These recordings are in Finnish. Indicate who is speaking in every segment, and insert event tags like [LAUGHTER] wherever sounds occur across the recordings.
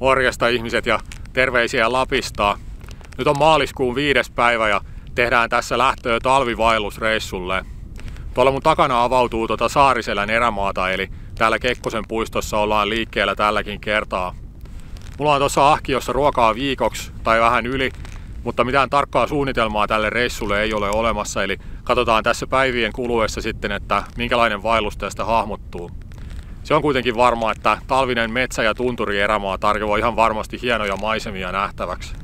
Speaker 1: Morjesta ihmiset ja terveisiä Lapista. Nyt on maaliskuun viides päivä ja tehdään tässä lähtöä talvivailusreissulle. Tuolla mun takana avautuu tuota Saariselän erämaata, eli täällä Kekkosen puistossa ollaan liikkeellä tälläkin kertaa. Mulla on tuossa ahkiossa ruokaa viikoksi tai vähän yli, mutta mitään tarkkaa suunnitelmaa tälle reissulle ei ole olemassa, eli katsotaan tässä päivien kuluessa sitten, että minkälainen vaellus tästä hahmottuu. Se on kuitenkin varma, että talvinen metsä- ja tunturi erämaa tarjoaa ihan varmasti hienoja maisemia nähtäväksi.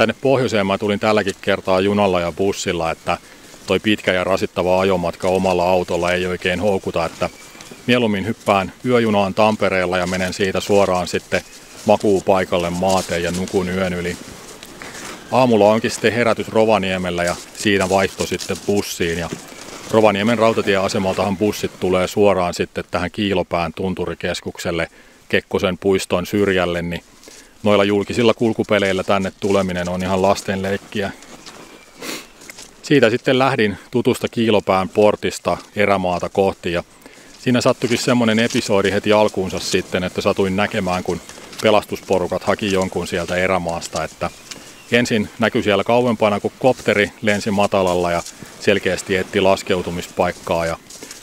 Speaker 1: Tänne pohjoiseen mä tulin tälläkin kertaa junalla ja bussilla, että toi pitkä ja rasittava ajomatka omalla autolla ei oikein houkuta, että mieluummin hyppään yöjunaan Tampereella ja menen siitä suoraan sitten makuupaikalle maateen ja nukun yön yli. Aamulla onkin sitten herätys Rovaniemellä ja siinä vaihto sitten bussiin ja Rovaniemen rautatieasemaltahan bussit tulee suoraan sitten tähän Kiilopään tunturikeskukselle Kekkosen puiston syrjälle, niin noilla julkisilla kulkupeleillä tänne tuleminen on ihan lasten leikkiä. Siitä sitten lähdin tutusta Kiilopään portista erämaata kohti ja siinä sattukin semmoinen episodi heti alkuunsa sitten, että satuin näkemään, kun pelastusporukat haki jonkun sieltä erämaasta, että ensin näkyi siellä kauempana, kun kopteri lensi matalalla ja selkeästi etti laskeutumispaikkaa ja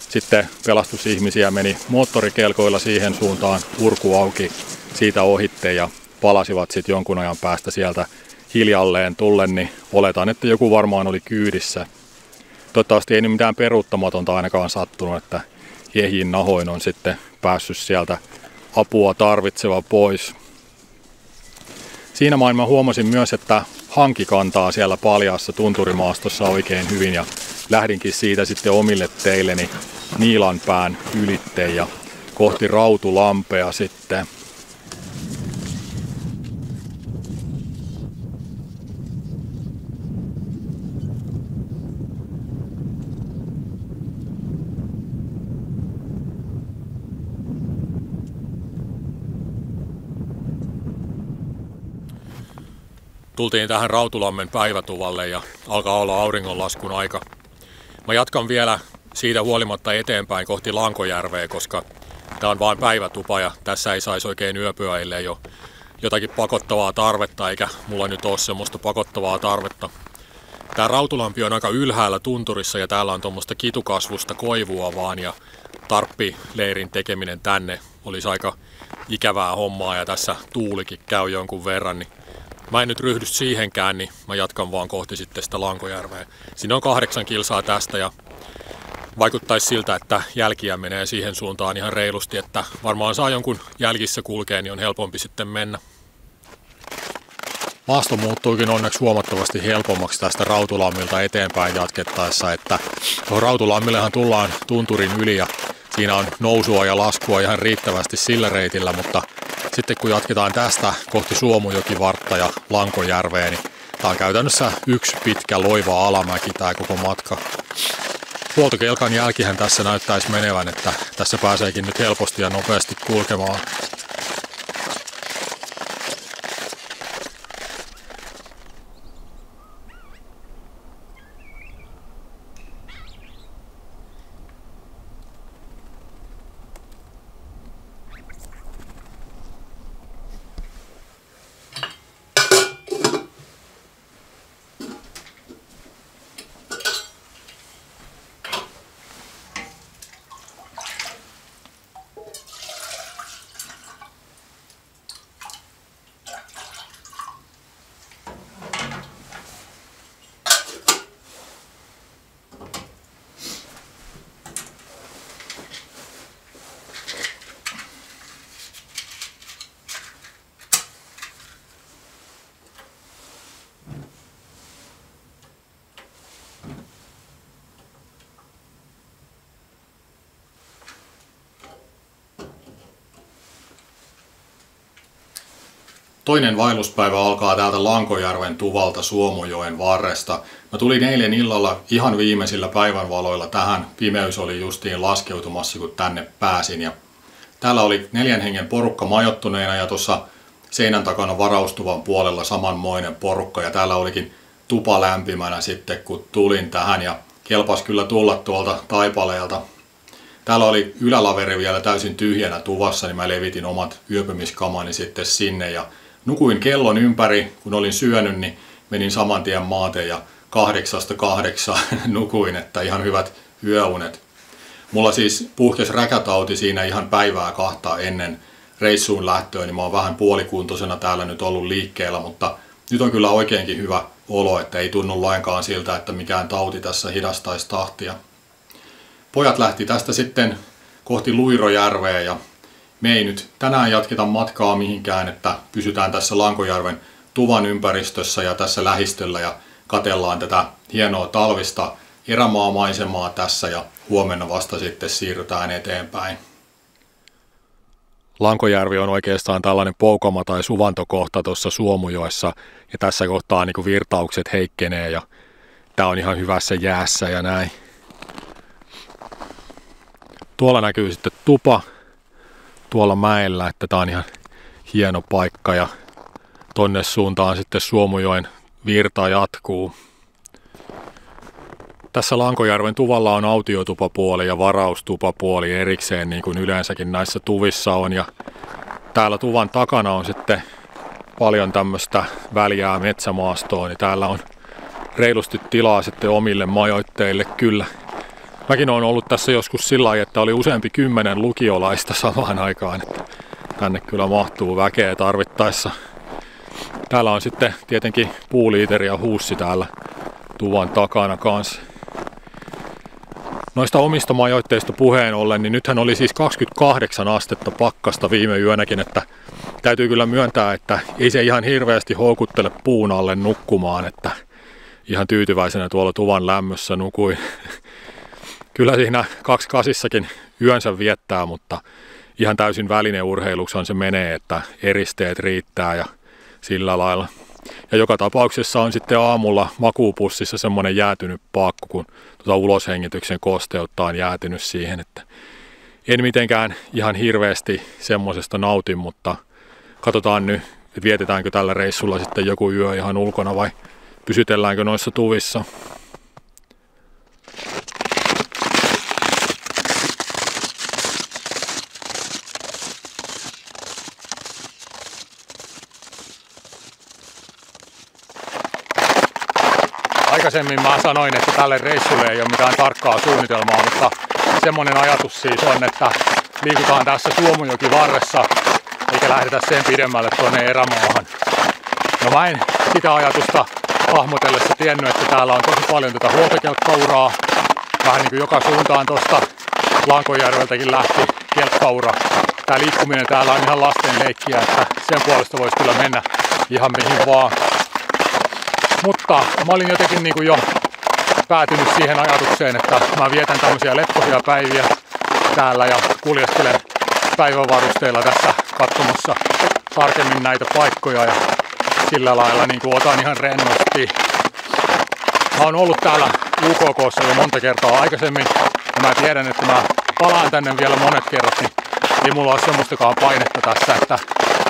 Speaker 1: sitten pelastusihmisiä meni moottorikelkoilla siihen suuntaan urku auki siitä ohitte ja palasivat sitten jonkun ajan päästä sieltä hiljalleen tullen, niin oletan, että joku varmaan oli kyydissä. Toivottavasti ei nyt mitään peruuttamatonta ainakaan sattunut, että ehjin nahoin on sitten päässyt sieltä apua tarvitseva pois. Siinä maailma huomasin myös, että hanki kantaa siellä paljaassa tunturimaastossa oikein hyvin ja lähdinkin siitä sitten omille teilleni Niilanpään ylitte ja kohti Rautulampea sitten. Tultiin tähän Rautulammen päivätuvalle ja alkaa olla auringonlaskun aika. Mä jatkan vielä siitä huolimatta eteenpäin kohti Lankojärveä, koska tämä on vain päivätupa ja tässä ei saisi oikein yöpyä, ellei jo jotakin pakottavaa tarvetta, eikä mulla nyt ole semmoista pakottavaa tarvetta. Tämä Rautulampi on aika ylhäällä tunturissa ja täällä on tuommoista kitukasvusta koivua vaan ja tarppileirin tekeminen tänne olisi aika ikävää hommaa ja tässä tuulikin käy jonkun verran, niin Mä en nyt ryhdy siihenkään, niin mä jatkan vaan kohti sitten sitä Lankojärveä. Siinä on kahdeksan kilsaa tästä ja vaikuttaisi siltä, että jälkiä menee siihen suuntaan ihan reilusti, että varmaan saa jonkun jälkissä kulkea, niin on helpompi sitten mennä. Maasto muuttuikin onneksi huomattavasti helpommaksi tästä Rautulammilta eteenpäin jatkettaessa, että Rautulammillehan tullaan tunturin yli ja siinä on nousua ja laskua ihan riittävästi sillä reitillä, mutta sitten kun jatketaan tästä kohti Suomujokivartta ja Lankojärveä, niin tämä on käytännössä yksi pitkä loiva alamäki tämä koko matka. Huoltokelkan jälkihän tässä näyttäisi menevän, että tässä pääseekin nyt helposti ja nopeasti kulkemaan. Toinen vaelluspäivä alkaa täältä Lankojärven tuvalta Suomojoen varresta. Mä tulin eilen illalla ihan viimeisillä päivänvaloilla tähän. Pimeys oli justiin laskeutumassa, kun tänne pääsin. Ja täällä oli neljän hengen porukka majottuneena ja tuossa seinän takana varaustuvan puolella samanmoinen porukka. Ja täällä olikin tupa lämpimänä sitten, kun tulin tähän ja kelpas kyllä tulla tuolta taipaleelta. Täällä oli ylälaveri vielä täysin tyhjänä tuvassa, niin mä levitin omat yöpymiskamani sitten sinne ja nukuin kellon ympäri, kun olin syönyt, niin menin saman tien maateen ja kahdeksasta kahdeksaan [LAUGHS] nukuin, että ihan hyvät yöunet. Mulla siis puhkesi räkätauti siinä ihan päivää kahta ennen reissuun lähtöä, niin mä oon vähän puolikuntoisena täällä nyt ollut liikkeellä, mutta nyt on kyllä oikeinkin hyvä olo, että ei tunnu lainkaan siltä, että mikään tauti tässä hidastaisi tahtia. Pojat lähti tästä sitten kohti Luirojärveä ja me ei nyt tänään jatketa matkaa mihinkään, että pysytään tässä Lankojärven tuvan ympäristössä ja tässä lähistöllä ja katellaan tätä hienoa talvista erämaamaisemaa tässä ja huomenna vasta sitten siirrytään eteenpäin. Lankojärvi on oikeastaan tällainen poukama tai suvantokohta tuossa Suomujoessa ja tässä kohtaa niin virtaukset heikkenee ja tämä on ihan hyvässä jäässä ja näin. Tuolla näkyy sitten tupa tuolla mäellä, että tämä on ihan hieno paikka ja tonne suuntaan sitten Suomujoen virta jatkuu. Tässä Lankojärven tuvalla on autiotupapuoli ja varaustupapuoli erikseen, niin kuin yleensäkin näissä tuvissa on. Ja täällä tuvan takana on sitten paljon tämmöistä väljää metsämaastoa, niin täällä on reilusti tilaa sitten omille majoitteille kyllä. Mäkin olen ollut tässä joskus sillä lailla, että oli useampi kymmenen lukiolaista samaan aikaan, että tänne kyllä mahtuu väkeä tarvittaessa. Täällä on sitten tietenkin puuliiteri ja huussi täällä tuvan takana kanssa. Noista omista majoitteista puheen ollen, niin nythän oli siis 28 astetta pakkasta viime yönäkin, että täytyy kyllä myöntää, että ei se ihan hirveästi houkuttele puun alle nukkumaan, että ihan tyytyväisenä tuolla tuvan lämmössä nukuin. Kyllä siinä kaksi kasissakin yönsä viettää, mutta ihan täysin välineurheiluksi se menee, että eristeet riittää ja sillä lailla. Ja joka tapauksessa on sitten aamulla makuupussissa semmoinen jäätynyt paakku, kun tuota uloshengityksen kosteutta on jäätynyt siihen, että en mitenkään ihan hirveästi semmoisesta nautin, mutta katsotaan nyt, että vietetäänkö tällä reissulla sitten joku yö ihan ulkona vai pysytelläänkö noissa tuvissa. Aikaisemmin mä sanoin, että tälle reissulle ei ole mitään tarkkaa suunnitelmaa, mutta semmoinen ajatus siis on, että liikutaan tässä Suomujoki varressa eikä lähdetä sen pidemmälle tuonne erämaahan. No mä en sitä ajatusta hahmotellessa tiennyt, että täällä on tosi paljon tätä huoltokelkkauraa. Vähän niin kuin joka suuntaan tuosta Lankojärveltäkin lähti kelkkaura. Tää liikkuminen täällä on ihan lasten leikkiä, että sen puolesta voisi kyllä mennä ihan mihin vaan. Mutta mä olin jotenkin niin kuin jo päätynyt siihen ajatukseen, että mä vietän tämmöisiä lepposia päiviä täällä ja kuljeskelen päivävarusteilla tässä katsomassa tarkemmin näitä paikkoja ja sillä lailla niin kuin otan ihan rennosti. Mä oon ollut täällä UKKssa jo monta kertaa aikaisemmin ja mä tiedän, että mä palaan tänne vielä monet kerrat, niin ei mulla ole semmoistakaan painetta tässä, että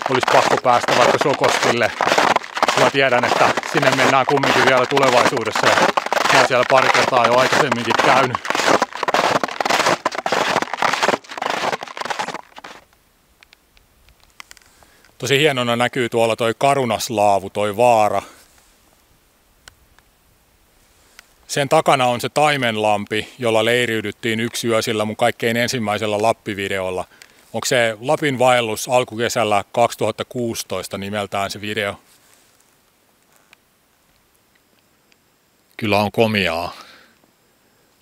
Speaker 1: olisi pakko päästä vaikka Sokostille mä tiedän, että sinne mennään kumminkin vielä tulevaisuudessa ja mä siellä pari kertaa jo aikaisemminkin käynyt. Tosi hienona näkyy tuolla toi Karunaslaavu, toi vaara. Sen takana on se Taimenlampi, jolla leiriydyttiin yksi yö sillä mun kaikkein ensimmäisellä Lappivideolla. Onko se Lapin vaellus alkukesällä 2016 nimeltään se video? Kyllä on komiaa.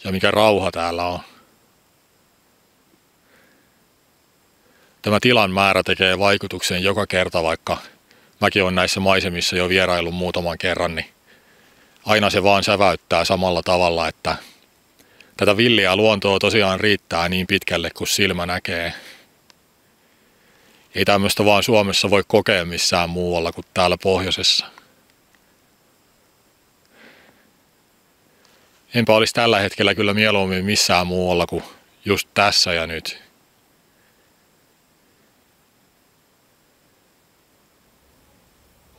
Speaker 1: Ja mikä rauha täällä on. Tämä tilan määrä tekee vaikutuksen joka kerta, vaikka mäkin olen näissä maisemissa jo vieraillut muutaman kerran, niin aina se vaan säväyttää samalla tavalla, että tätä villiä luontoa tosiaan riittää niin pitkälle kuin silmä näkee. ei tämmöistä vaan Suomessa voi kokea missään muualla kuin täällä pohjoisessa. Enpä olisi tällä hetkellä kyllä mieluummin missään muualla kuin just tässä ja nyt.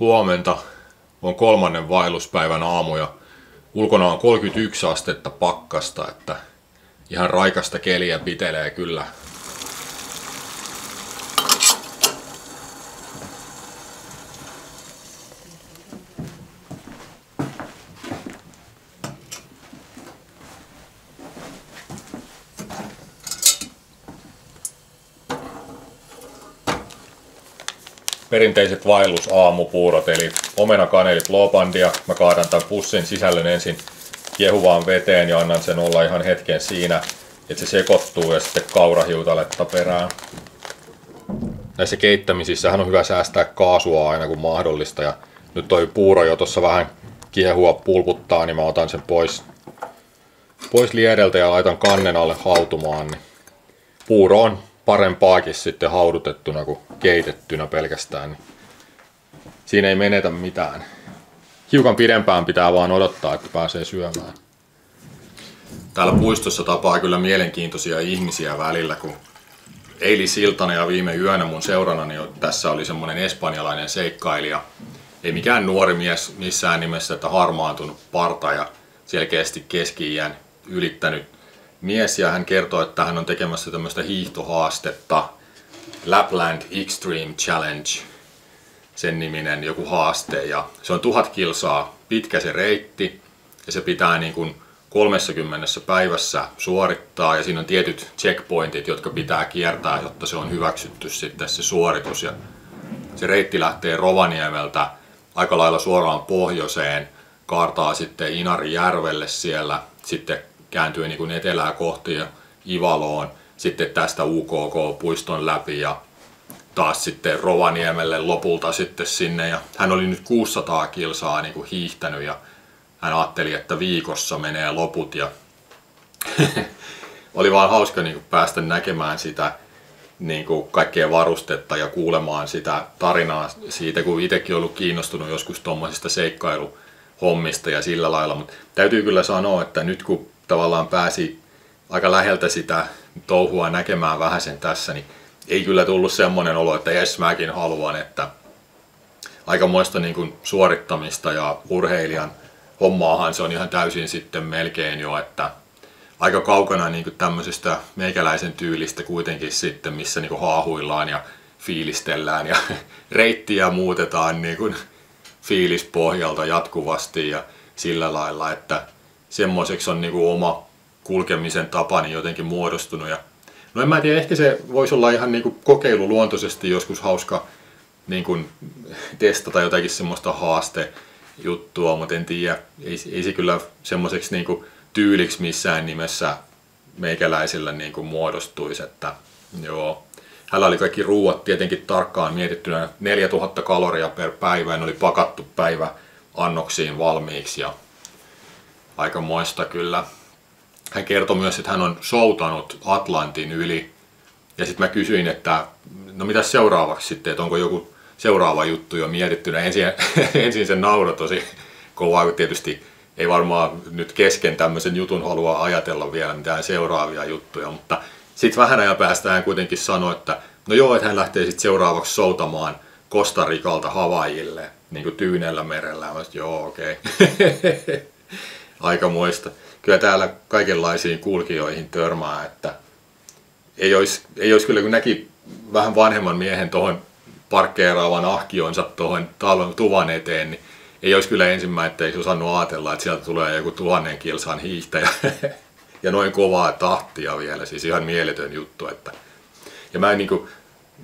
Speaker 1: Huomenta on kolmannen vaelluspäivän aamu ja ulkona on 31 astetta pakkasta, että ihan raikasta keliä pitelee kyllä perinteiset vaellusaamupuurot, eli omenakanelit loopandia. Mä kaadan tämän pussin sisällön ensin kiehuvaan veteen ja annan sen olla ihan hetken siinä, että se sekoittuu ja sitten kaurahiutaletta perään. Näissä keittämisissä on hyvä säästää kaasua aina kun mahdollista ja nyt toi puuro jo tuossa vähän kiehua pulputtaa, niin mä otan sen pois, pois liedeltä ja laitan kannen alle hautumaan. Niin puuro on parempaakin sitten haudutettuna kuin keitettynä pelkästään. Niin siinä ei menetä mitään. Hiukan pidempään pitää vaan odottaa, että pääsee syömään. Täällä puistossa tapaa kyllä mielenkiintoisia ihmisiä välillä, kun eilisiltana ja viime yönä mun seurana niin tässä oli semmoinen espanjalainen seikkailija. Ei mikään nuori mies missään nimessä, että harmaantunut parta ja selkeästi keski-iän ylittänyt mies ja hän kertoo, että hän on tekemässä tämmöistä hiihtohaastetta. Lapland Extreme Challenge sen niminen joku haaste. Ja se on tuhat kilsaa pitkä se reitti. Ja se pitää niin kuin 30 päivässä suorittaa. Ja siinä on tietyt checkpointit, jotka pitää kiertää, jotta se on hyväksytty sitten se suoritus. Ja se reitti lähtee Rovaniemeltä aika lailla suoraan pohjoiseen, kaartaa sitten Inarijärvelle siellä, sitten kääntyy niin kuin etelää kohti ja Ivaloon, sitten tästä UKK-puiston läpi ja taas sitten Rovaniemelle lopulta sitten sinne. Ja hän oli nyt 600 kilsaa niin kuin hiihtänyt ja hän ajatteli, että viikossa menee loput ja [LAUGHS] oli vaan hauska niin kuin päästä näkemään sitä niin kuin kaikkea varustetta ja kuulemaan sitä tarinaa siitä, kun itsekin ollut kiinnostunut joskus tuommoisista seikkailuhommista ja sillä lailla. Mutta täytyy kyllä sanoa, että nyt kun tavallaan pääsi aika läheltä sitä touhua näkemään vähän sen tässä, niin ei kyllä tullut semmoinen olo, että jes mäkin haluan, että aikamoista niin kuin suorittamista ja urheilijan hommaahan se on ihan täysin sitten melkein jo, että aika kaukana niin kuin tämmöisestä meikäläisen tyylistä kuitenkin sitten, missä niin kuin haahuillaan ja fiilistellään ja [LAUGHS] reittiä muutetaan niin kuin fiilispohjalta jatkuvasti ja sillä lailla, että semmoiseksi on niinku oma kulkemisen tapani jotenkin muodostunut. Ja, no en mä tiedä, ehkä se voisi olla ihan niinku kokeiluluontoisesti joskus hauska niinku testata jotakin semmoista haastejuttua, mutta en tiedä, ei, ei se kyllä semmoiseksi niinku tyyliksi missään nimessä meikäläisillä niinku muodostuisi, että joo. Hänellä oli kaikki ruuat tietenkin tarkkaan mietittynä, 4000 kaloria per päivä, ne oli pakattu päivä annoksiin valmiiksi ja aika moista kyllä. Hän kertoi myös, että hän on soutanut Atlantin yli. Ja sitten mä kysyin, että no mitä seuraavaksi sitten, että onko joku seuraava juttu jo mietittynä. Ensin, [LAUGHS] ensin se nauro tosi kovaa, kun tietysti ei varmaan nyt kesken tämmöisen jutun halua ajatella vielä mitään seuraavia juttuja, mutta sitten vähän ajan päästä hän kuitenkin sanoi, että no joo, että hän lähtee sitten seuraavaksi soutamaan Kostarikalta Havaijille, niin kuin Tyynellä merellä. Mä joo, okei. Okay. [LAUGHS] aikamoista. Kyllä täällä kaikenlaisiin kulkijoihin törmää, että ei olisi, ei olisi kyllä kun näki vähän vanhemman miehen tuohon parkkeeraavan ahkionsa tuohon talon tuvan eteen, niin ei olisi kyllä ei osannut ajatella, että sieltä tulee joku tuhannen kilsan hiihtäjä. [LAUGHS] ja noin kovaa tahtia vielä, siis ihan mieletön juttu. Että. Ja mä niin kuin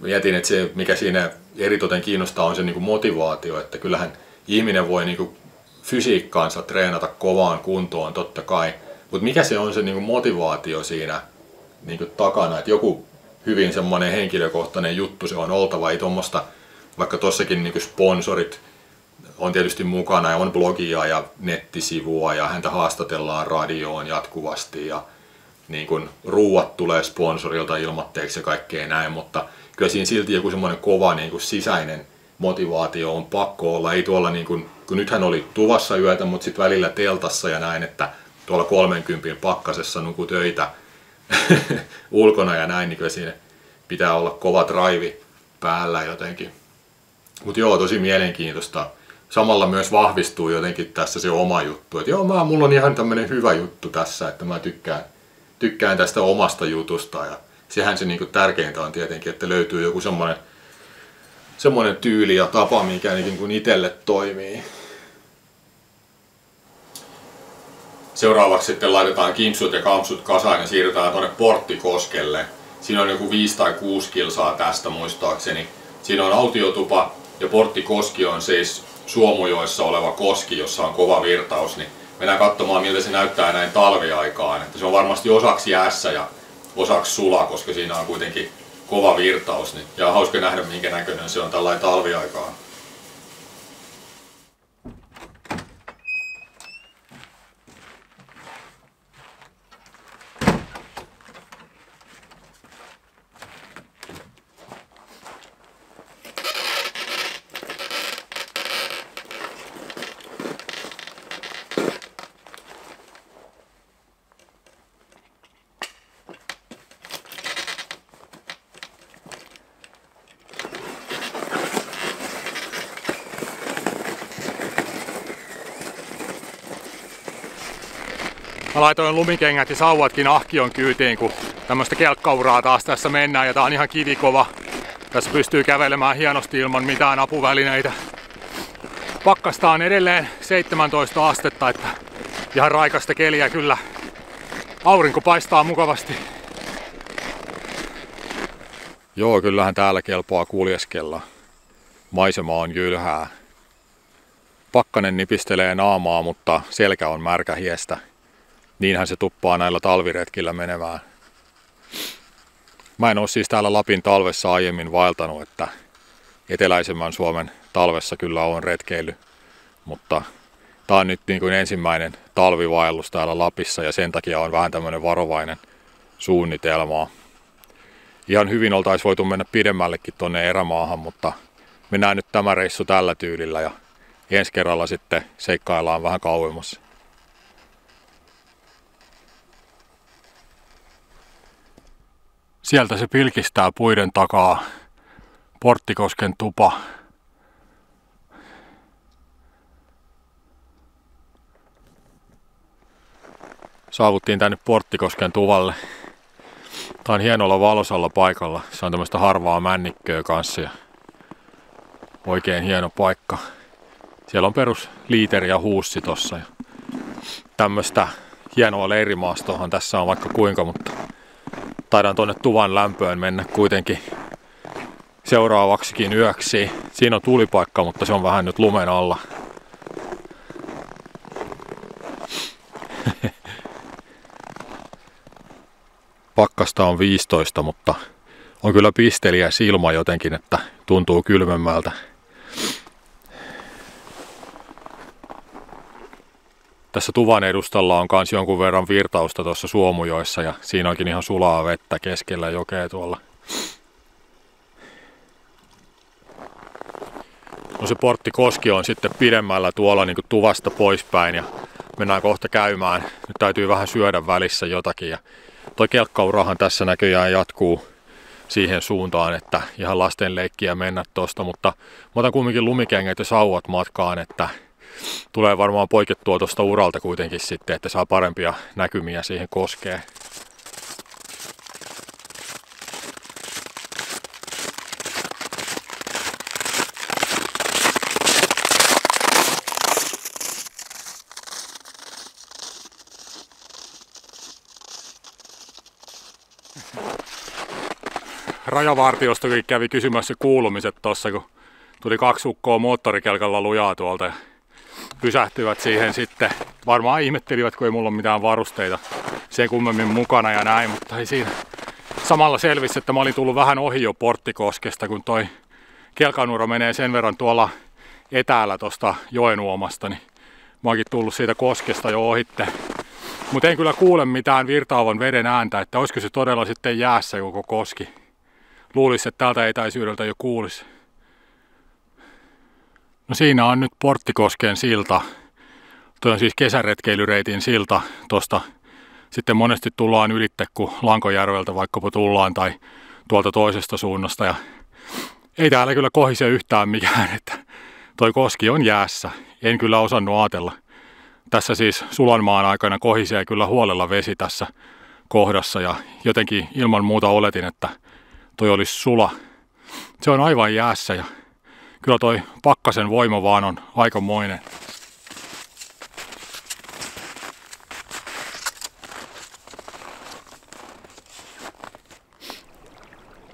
Speaker 1: mietin, että se mikä siinä eritoten kiinnostaa on se niin kuin motivaatio, että kyllähän ihminen voi niin kuin fysiikkaansa treenata kovaan kuntoon totta kai, mutta mikä se on se niin kuin motivaatio siinä niin kuin takana, että joku hyvin semmoinen henkilökohtainen juttu se on oltava, ei tuommoista, vaikka tossakin niin kuin sponsorit on tietysti mukana ja on blogia ja nettisivua ja häntä haastatellaan radioon jatkuvasti ja niin kun ruuat tulee sponsorilta ilmatteeksi ja kaikkea näin, mutta kyllä siinä silti joku semmoinen kova niin kuin sisäinen motivaatio on pakko olla. Ei tuolla, niin kuin, kun nythän oli tuvassa yötä, mutta sitten välillä teltassa ja näin, että tuolla 30 pakkasessa nuku töitä [LAUGHS] ulkona ja näin, niin kyllä siinä pitää olla kova drive päällä jotenkin. Mutta joo, tosi mielenkiintoista. Samalla myös vahvistuu jotenkin tässä se oma juttu. Että joo, mä, mulla on ihan tämmöinen hyvä juttu tässä, että mä tykkään, tykkään tästä omasta jutusta. Ja sehän se niinku tärkeintä on tietenkin, että löytyy joku semmoinen semmoinen tyyli ja tapa, mikä niin kuin itselle toimii. Seuraavaksi sitten laitetaan kimpsut ja kampsut kasaan ja siirrytään tuonne Porttikoskelle. Siinä on joku 5 tai 6 kilsaa tästä muistaakseni. Siinä on autiotupa ja Porttikoski on siis Suomujoissa oleva koski, jossa on kova virtaus. Niin mennään katsomaan miltä se näyttää näin talviaikaan. Että se on varmasti osaksi jäässä ja osaksi sula, koska siinä on kuitenkin kova virtaus. Niin, ja hauska nähdä minkä näköinen se on tällainen talviaikaan. Laitoin lumikengät ja sauvatkin ahkion kyytiin, kun tämmöistä kelkkauraa taas tässä mennään ja tää on ihan kivikova. Tässä pystyy kävelemään hienosti ilman mitään apuvälineitä. Pakkasta on edelleen 17 astetta, että ihan raikasta keliä kyllä. Aurinko paistaa mukavasti. Joo, kyllähän täällä kelpaa kuljeskella. Maisema on jylhää. Pakkanen nipistelee naamaa, mutta selkä on märkä hiestä niinhän se tuppaa näillä talviretkillä menemään. Mä en ole siis täällä Lapin talvessa aiemmin vaeltanut, että eteläisemmän Suomen talvessa kyllä on retkeily, mutta tää on nyt niin kuin ensimmäinen talvivaellus täällä Lapissa ja sen takia on vähän tämmöinen varovainen suunnitelma. Ihan hyvin oltaisiin voitu mennä pidemmällekin tonne erämaahan, mutta mennään nyt tämä reissu tällä tyylillä ja ensi kerralla sitten seikkaillaan vähän kauemmas. Sieltä se pilkistää puiden takaa Porttikosken tupa. Saavuttiin tänne Porttikosken tuvalle. Tää on hienolla valosalla paikalla. Se on tämmöistä harvaa männikköä kanssa oikein hieno paikka. Siellä on perus liiteri ja huussi tossa. Ja tämmöistä hienoa leirimaastohan tässä on vaikka kuinka, mutta taidan tuonne tuvan lämpöön mennä kuitenkin seuraavaksikin yöksi. Siinä on tulipaikka, mutta se on vähän nyt lumen alla. [LAUGHS] Pakkasta on 15, mutta on kyllä pisteliä silma jotenkin, että tuntuu kylmemmältä. Tässä tuvan edustalla on myös jonkun verran virtausta tuossa Suomujoissa ja siinä onkin ihan sulaa vettä keskellä jokea tuolla. No se portti Koski on sitten pidemmällä tuolla niin tuvasta poispäin ja mennään kohta käymään. Nyt täytyy vähän syödä välissä jotakin ja toi kelkkaurahan tässä näköjään jatkuu siihen suuntaan, että ihan lasten leikkiä mennä tosta, mutta mä otan kumminkin lumikengät ja sauvat matkaan, että tulee varmaan poikettua tuosta uralta kuitenkin sitten, että saa parempia näkymiä siihen koskeen. Rajavartiostokin kävi kysymässä kuulumiset tuossa, kun tuli kaksi ukkoa moottorikelkalla lujaa tuolta pysähtyivät siihen sitten. Varmaan ihmettelivät, kun ei mulla ole mitään varusteita sen kummemmin mukana ja näin, mutta ei siinä. Samalla selvisi, että mä olin tullut vähän ohi jo Porttikoskesta, kun toi Kelkanuro menee sen verran tuolla etäällä tuosta joen uomasta, niin mä oonkin tullut siitä koskesta jo ohitte. Mutta en kyllä kuule mitään virtaavan veden ääntä, että olisiko se todella sitten jäässä koko koski. Luulisi, että täältä etäisyydeltä jo kuulisi. No siinä on nyt Porttikosken silta. Tuo on siis kesäretkeilyreitin silta. Tuosta sitten monesti tullaan ylitte, kun Lankojärveltä vaikkapa tullaan tai tuolta toisesta suunnasta. Ja ei täällä kyllä kohise yhtään mikään, [LAUGHS] että toi koski on jäässä. En kyllä osannut ajatella. Tässä siis Sulanmaan aikana kohisee kyllä huolella vesi tässä kohdassa ja jotenkin ilman muuta oletin, että toi olisi sula. Se on aivan jäässä ja kyllä toi pakkasen voima vaan on aikamoinen.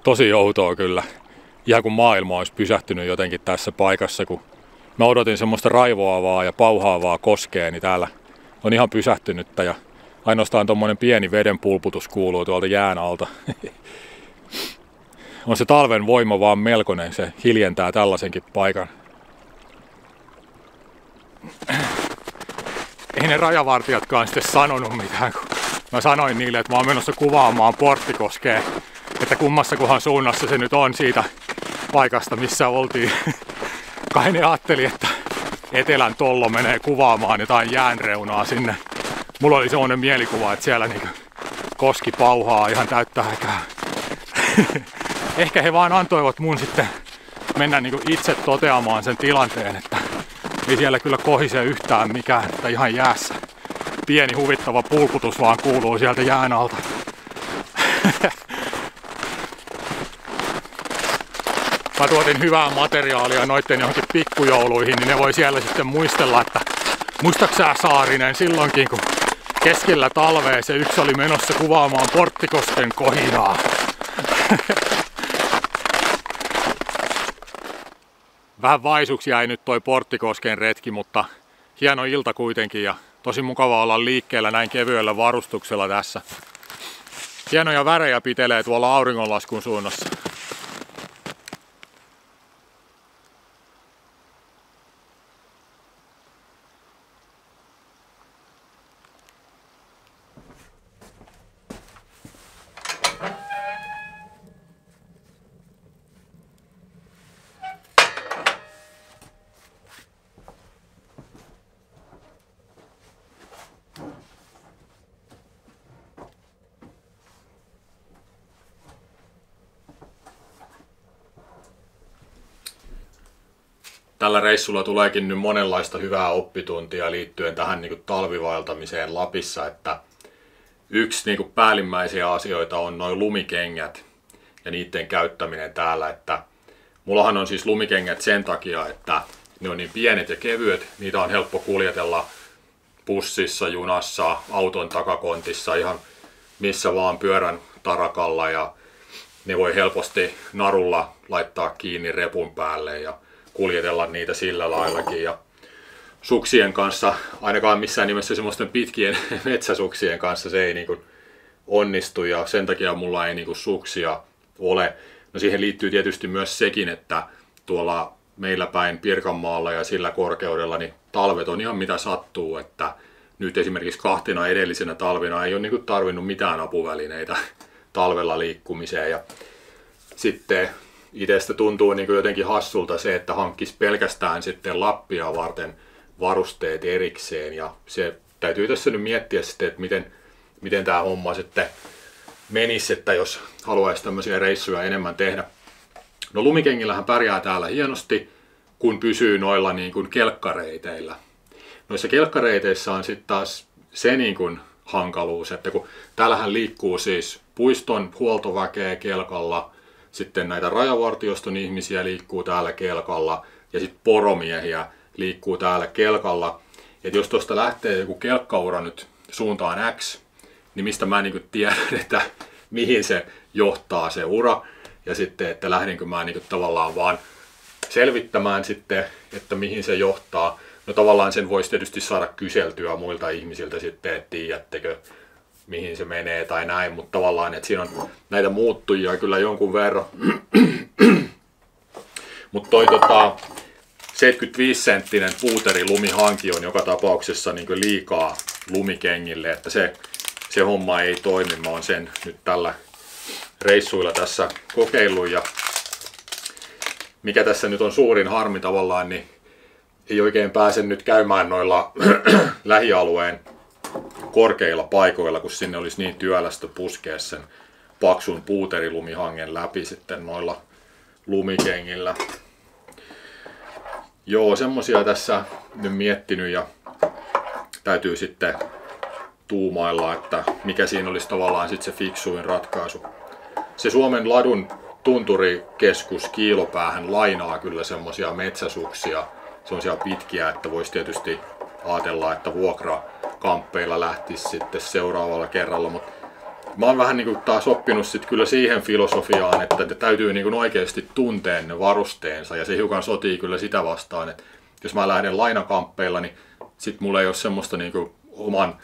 Speaker 1: Tosi outoa kyllä. Ihan kuin maailma olisi pysähtynyt jotenkin tässä paikassa, kun mä odotin semmoista raivoavaa ja pauhaavaa koskea, niin täällä on ihan pysähtynyttä ja ainoastaan tuommoinen pieni veden pulputus kuuluu tuolta jään alta. [LAUGHS] on se talven voima vaan melkoinen, se hiljentää tällaisenkin paikan. Ei ne rajavartijatkaan sitten sanonut mitään, kun mä sanoin niille, että mä oon menossa kuvaamaan porttikoskea, että kummassa kohan suunnassa se nyt on siitä paikasta, missä oltiin. [LAUGHS] Kai ne ajatteli, että etelän tollo menee kuvaamaan jotain jäänreunaa sinne. Mulla oli semmoinen mielikuva, että siellä niinku koski pauhaa ihan täyttä häkää. [LAUGHS] Ehkä he vaan antoivat mun sitten mennä niinku itse toteamaan sen tilanteen, että ei siellä kyllä kohise yhtään mikään, että ihan jäässä. Pieni huvittava pulputus vaan kuuluu sieltä jään alta. [LAUGHS] mä tuotin hyvää materiaalia noitten johonkin pikkujouluihin, niin ne voi siellä sitten muistella, että muistaksää Saarinen silloinkin, kun keskellä talvea se yksi oli menossa kuvaamaan Porttikosken kohinaa. [LAUGHS] Vähän vaisuksi jäi nyt toi Porttikosken retki, mutta hieno ilta kuitenkin ja tosi mukava olla liikkeellä näin kevyellä varustuksella tässä. Hienoja värejä pitelee tuolla auringonlaskun suunnassa. Tällä reissulla tuleekin nyt monenlaista hyvää oppituntia liittyen tähän niin kuin talvivaeltamiseen Lapissa, että yksi niin kuin päällimmäisiä asioita on noin lumikengät ja niiden käyttäminen täällä, että mullahan on siis lumikengät sen takia, että ne on niin pienet ja kevyet, niitä on helppo kuljetella bussissa, junassa, auton takakontissa, ihan missä vaan pyörän tarakalla ja ne voi helposti narulla laittaa kiinni repun päälle ja kuljetella niitä sillä laillakin. Ja suksien kanssa, ainakaan missään nimessä semmoisten pitkien [LAUGHS] metsäsuksien kanssa se ei niin kuin onnistu ja sen takia mulla ei niin kuin suksia ole. No siihen liittyy tietysti myös sekin, että tuolla meillä päin Pirkanmaalla ja sillä korkeudella niin talvet on ihan mitä sattuu, että nyt esimerkiksi kahtina edellisenä talvina ei ole niin kuin tarvinnut mitään apuvälineitä talvella liikkumiseen ja sitten itsestä tuntuu niin kuin jotenkin hassulta se, että hankkisi pelkästään sitten Lappia varten varusteet erikseen. Ja se täytyy tässä nyt miettiä sitten, että miten, miten tämä homma sitten menisi, että jos haluaisi tämmöisiä reissuja enemmän tehdä. No lumikengillähän pärjää täällä hienosti, kun pysyy noilla niin kuin kelkkareiteillä. Noissa kelkkareiteissä on sitten taas se niin kuin hankaluus, että kun täällähän liikkuu siis puiston huoltoväkeä kelkalla – sitten näitä rajavartioston ihmisiä liikkuu täällä kelkalla ja sitten poromiehiä liikkuu täällä kelkalla. Et jos tuosta lähtee joku kelkkaura nyt suuntaan X, niin mistä mä niin tiedän, [LAUGHS] että mihin se johtaa se ura. Ja sitten, että lähdenkö mä niin tavallaan vaan selvittämään sitten, että mihin se johtaa. No tavallaan sen voisi tietysti saada kyseltyä muilta ihmisiltä sitten, että tiedättekö, mihin se menee tai näin, mutta tavallaan, että siinä on näitä muuttujia kyllä jonkun verran. [CLEARS THROAT] mutta toi tota, 75-senttinen puuterilumihanki on joka tapauksessa niin liikaa lumikengille, että se, se homma ei toimi. Mä oon sen nyt tällä reissuilla tässä kokeillut ja mikä tässä nyt on suurin harmi tavallaan, niin ei oikein pääse nyt käymään noilla [CLEARS THROAT] lähialueen korkeilla paikoilla, kun sinne olisi niin työlästä puskea sen paksun puuterilumihangen läpi sitten noilla lumikengillä. Joo, semmosia tässä nyt miettinyt ja täytyy sitten tuumailla, että mikä siinä olisi tavallaan sitten se fiksuin ratkaisu. Se Suomen ladun tunturikeskus kiilopäähän lainaa kyllä semmosia metsäsuksia, semmosia pitkiä, että voisi tietysti ajatella, että vuokrakamppeilla lähtisi sitten seuraavalla kerralla, mutta mä oon vähän niin kuin taas oppinut sit kyllä siihen filosofiaan, että te täytyy niin kuin oikeasti tuntea ne varusteensa ja se hiukan sotii kyllä sitä vastaan, että jos mä lähden lainakamppeilla, niin sit mulla ei ole semmoista niin kuin oman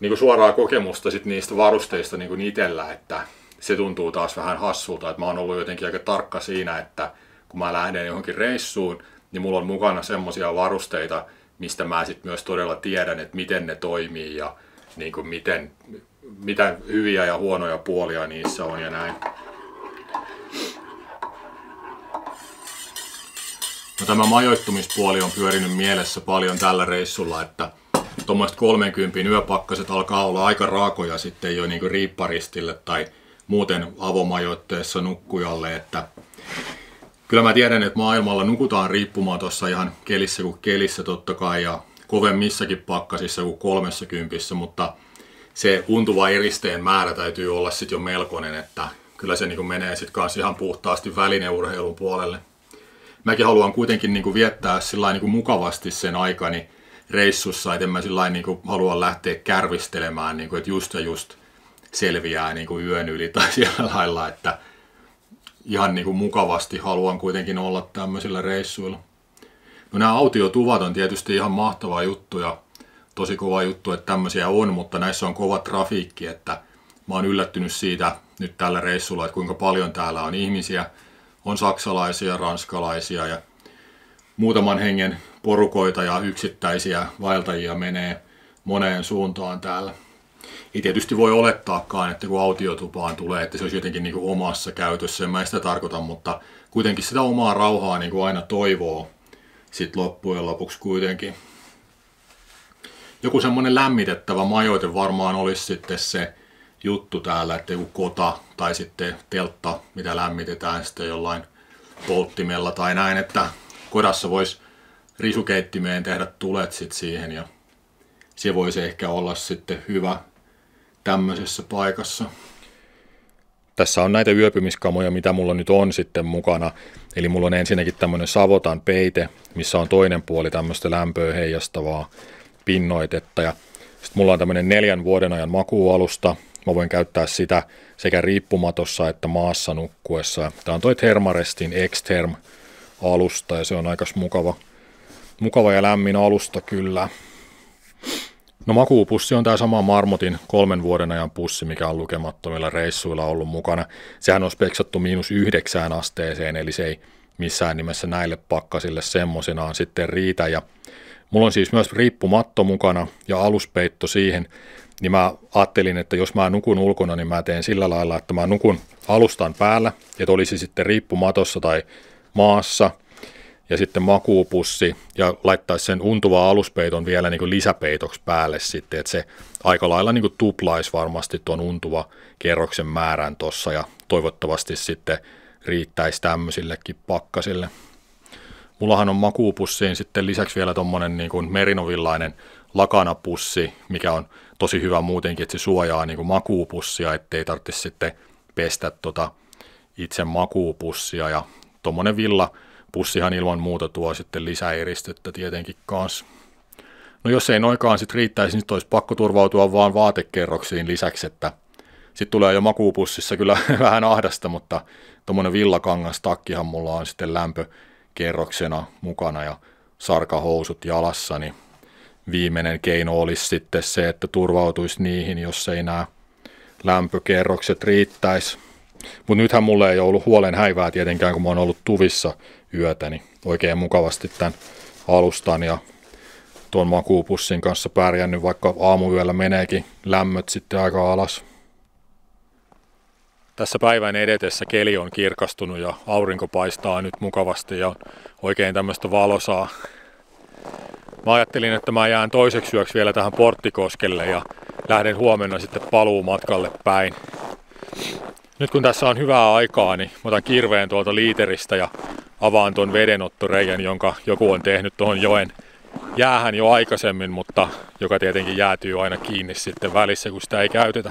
Speaker 1: niin suoraa kokemusta sit niistä varusteista niin kuin itsellä, että se tuntuu taas vähän hassulta, että mä oon ollut jotenkin aika tarkka siinä, että kun mä lähden johonkin reissuun, niin mulla on mukana semmoisia varusteita, mistä mä sitten myös todella tiedän, että miten ne toimii ja niin kuin miten, mitä hyviä ja huonoja puolia niissä on ja näin. No, tämä majoittumispuoli on pyörinyt mielessä paljon tällä reissulla, että tuommoiset 30 yöpakkaset alkaa olla aika raakoja sitten jo niin riipparistille tai muuten avomajoitteessa nukkujalle, että kyllä mä tiedän, että maailmalla nukutaan riippumaan tuossa ihan kelissä kuin kelissä totta kai ja kovemmissakin pakkasissa kuin kolmessa kympissä, mutta se untuva eristeen määrä täytyy olla sitten jo melkoinen, että kyllä se niin menee sitten kanssa ihan puhtaasti välineurheilun puolelle. Mäkin haluan kuitenkin niin viettää sillä niin mukavasti sen aikani reissussa, että en mä sillä niin halua lähteä kärvistelemään, niin kuin, että just ja just selviää niin kuin yön yli tai [LAUGHS] siellä lailla, että ihan niin kuin mukavasti haluan kuitenkin olla tämmöisillä reissuilla. No nämä autiotuvat on tietysti ihan mahtava juttu ja tosi kova juttu, että tämmöisiä on, mutta näissä on kova trafiikki, että mä oon yllättynyt siitä nyt tällä reissulla, että kuinka paljon täällä on ihmisiä. On saksalaisia, ranskalaisia ja muutaman hengen porukoita ja yksittäisiä vaeltajia menee moneen suuntaan täällä. Ei tietysti voi olettaakaan, että kun autiotupaan tulee, että se olisi jotenkin niin kuin omassa käytössä, en mä sitä tarkoita, mutta kuitenkin sitä omaa rauhaa niin kuin aina toivoo sit loppujen lopuksi kuitenkin. Joku semmoinen lämmitettävä majoite varmaan olisi sitten se juttu täällä, että joku kota tai sitten teltta, mitä lämmitetään sitten jollain polttimella tai näin, että kodassa voisi risukeittimeen tehdä tulet sitten siihen ja se voisi ehkä olla sitten hyvä tämmöisessä paikassa. Tässä on näitä yöpymiskamoja, mitä mulla nyt on sitten mukana. Eli mulla on ensinnäkin tämmöinen Savotan peite, missä on toinen puoli tämmöistä lämpöä heijastavaa pinnoitetta. Ja sitten mulla on tämmöinen neljän vuoden ajan makuualusta. Mä voin käyttää sitä sekä riippumatossa että maassa nukkuessa. Tämä on toi Thermarestin Exterm alusta ja se on aika mukava, mukava ja lämmin alusta kyllä. No makuupussi on tämä sama Marmotin kolmen vuoden ajan pussi, mikä on lukemattomilla reissuilla ollut mukana. Sehän on speksattu miinus yhdeksään asteeseen, eli se ei missään nimessä näille pakkasille semmoisenaan sitten riitä. Ja mulla on siis myös riippumatto mukana ja aluspeitto siihen, niin mä ajattelin, että jos mä nukun ulkona, niin mä teen sillä lailla, että mä nukun alustan päällä, että olisi sitten riippumatossa tai maassa – ja sitten makuupussi ja laittaisi sen untuva aluspeiton vielä niin kuin lisäpeitoksi päälle sitten, että se aika lailla niin kuin tuplaisi varmasti tuon untuva kerroksen määrän tuossa ja toivottavasti sitten riittäisi tämmöisillekin pakkasille. Mullahan on makuupussiin sitten lisäksi vielä tuommoinen niin merinovillainen lakanapussi, mikä on tosi hyvä muutenkin, että se suojaa niin kuin makuupussia, ettei tarvitse sitten pestä tota itse makuupussia ja tuommoinen villa pussihan ilman muuta tuo sitten lisäeristettä tietenkin kanssa. No jos ei noikaan sitten riittäisi, niin olisi pakko turvautua vaan vaatekerroksiin lisäksi, että sitten tulee jo makuupussissa kyllä [LAUGHS] vähän ahdasta, mutta tuommoinen villakangas takkihan mulla on sitten lämpökerroksena mukana ja sarkahousut jalassa, niin viimeinen keino olisi sitten se, että turvautuisi niihin, jos ei nämä lämpökerrokset riittäisi. Mutta nythän mulle ei ollut huolen häivää tietenkään, kun mä oon ollut tuvissa yötä, niin oikein mukavasti tämän alustan ja tuon makuupussin kanssa pärjännyt, vaikka aamuyöllä meneekin lämmöt sitten aika alas. Tässä päivän edetessä keli on kirkastunut ja aurinko paistaa nyt mukavasti ja oikein tämmöistä valosaa. Mä ajattelin, että mä jään toiseksi yöksi vielä tähän Porttikoskelle ja lähden huomenna sitten paluumatkalle päin. Nyt kun tässä on hyvää aikaa, niin otan kirveen tuolta liiteristä ja avaan tuon vedenottoreijän, jonka joku on tehnyt tuohon joen jäähän jo aikaisemmin, mutta joka tietenkin jäätyy aina kiinni sitten välissä, kun sitä ei käytetä.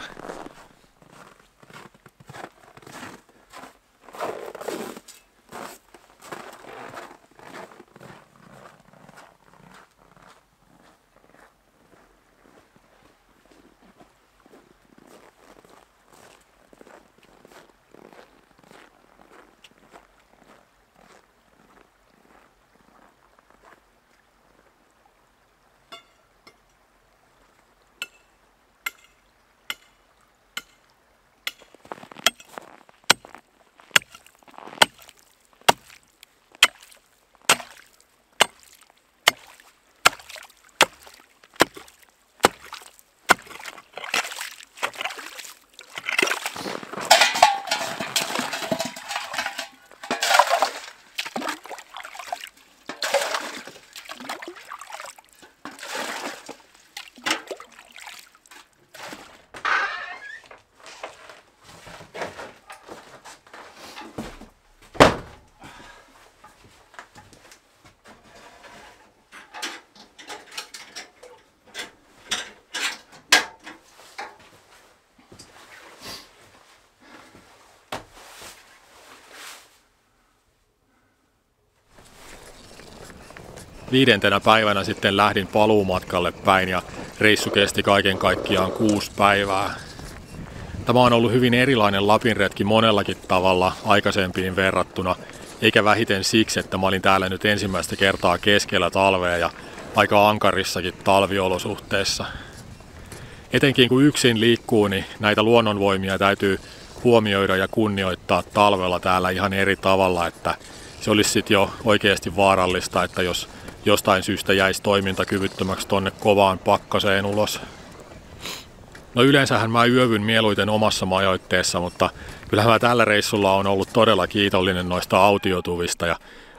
Speaker 1: Viidentenä päivänä sitten lähdin paluumatkalle päin ja reissu kesti kaiken kaikkiaan kuusi päivää. Tämä on ollut hyvin erilainen Lapinretki monellakin tavalla aikaisempiin verrattuna, eikä vähiten siksi, että mä olin täällä nyt ensimmäistä kertaa keskellä talvea ja aika ankarissakin talviolosuhteissa. Etenkin kun yksin liikkuu, niin näitä luonnonvoimia täytyy huomioida ja kunnioittaa talvella täällä ihan eri tavalla, että se olisi sitten jo oikeasti vaarallista, että jos jostain syystä jäisi toimintakyvyttömäksi tonne kovaan pakkaseen ulos. No yleensähän mä yövyn mieluiten omassa majoitteessa, mutta kyllähän mä tällä reissulla on ollut todella kiitollinen noista autiotuvista ja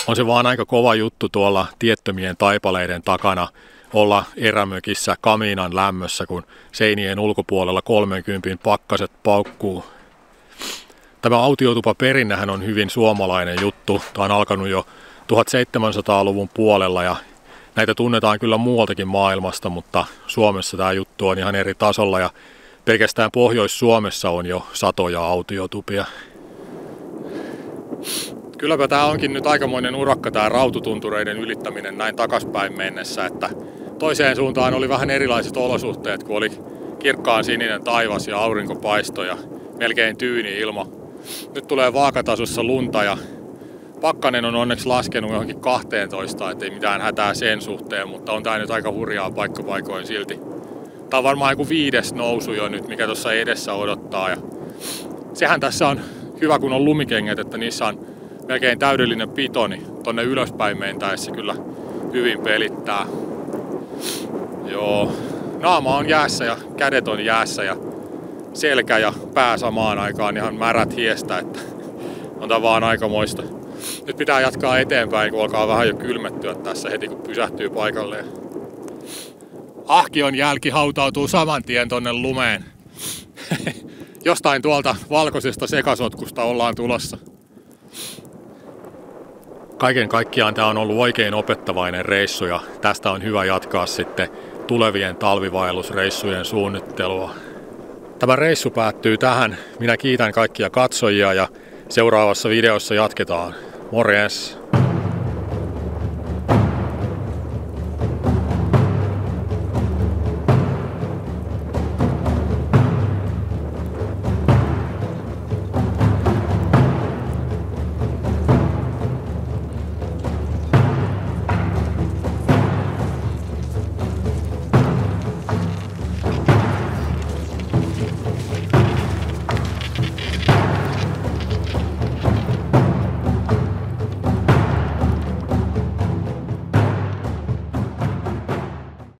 Speaker 1: on se vaan aika kova juttu tuolla tiettömien taipaleiden takana olla erämökissä kamiinan lämmössä, kun seinien ulkopuolella 30 pakkaset paukkuu. Tämä autiotupa perinnähän on hyvin suomalainen juttu. Tämä on alkanut jo 1700-luvun puolella ja näitä tunnetaan kyllä muualtakin maailmasta, mutta Suomessa tämä juttu on ihan eri tasolla ja pelkästään Pohjois-Suomessa on jo satoja autiotupia. Kylläpä tämä onkin nyt aikamoinen urakka tämä raututuntureiden ylittäminen näin takaspäin mennessä, että toiseen suuntaan oli vähän erilaiset olosuhteet, kun oli kirkkaan sininen taivas ja aurinkopaisto ja melkein tyyni ilma. Nyt tulee vaakatasossa lunta ja Pakkanen on onneksi laskenut johonkin 12, ettei mitään hätää sen suhteen, mutta on tää nyt aika hurjaa paikkapaikoin silti. Tää on varmaan joku viides nousu jo nyt, mikä tuossa edessä odottaa. Ja sehän tässä on hyvä, kun on lumikengät, että niissä on melkein täydellinen pito, niin tonne ylöspäin mentäessä kyllä hyvin pelittää. Joo, naama on jäässä ja kädet on jäässä ja selkä ja pää samaan aikaan ihan märät hiestä, että on tää vaan aikamoista. Nyt pitää jatkaa eteenpäin, kun alkaa vähän jo kylmettyä tässä heti, kun pysähtyy paikalleen. Ahkion jälki hautautuu saman tien tonne lumeen. [LAUGHS] Jostain tuolta valkoisesta sekasotkusta ollaan tulossa. Kaiken kaikkiaan tämä on ollut oikein opettavainen reissu ja tästä on hyvä jatkaa sitten tulevien talvivaellusreissujen suunnittelua. Tämä reissu päättyy tähän. Minä kiitän kaikkia katsojia ja seuraavassa videossa jatketaan. Morjens!